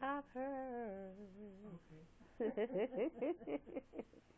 I've heard. I've